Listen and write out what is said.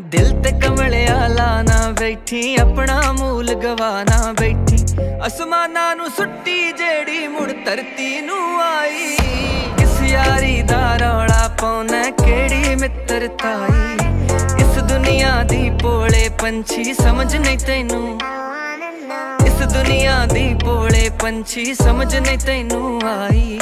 ਦਿਲ ਤੇ ਕਮਲਿਆ ਲਾਣਾ ਬੈਠੀ, ਆਪਣਾ ਮੂਲ ਗਵਾਣਾ ਬੈਠੀ। ਅਸਮਾਨਾਂ ਨੂੰ ਸੁੱਟੀ ਜਿਹੜੀ ਮੁੜ ਧਰਤੀ ਨੂੰ ਆਈ। ਕਿਸ ਯਾਰੀ ਦਾ ਰੌਲਾ ਪਾਉਣਾ, ਕਿਹੜੀ ਮਿੱਤਰ ਤਾਈ? ਇਸ ਦੁਨੀਆ ਦੀ ਪੋਲੇ ਪੰਛੀ ਸਮਝ ਨਹੀਂ ਤੈਨੂੰ। ਇਸ ਦੁਨੀਆ ਦੀ ਪੋਲੇ ਪੰਛੀ ਸਮਝ ਨਹੀਂ ਤੈਨੂੰ ਆਈ।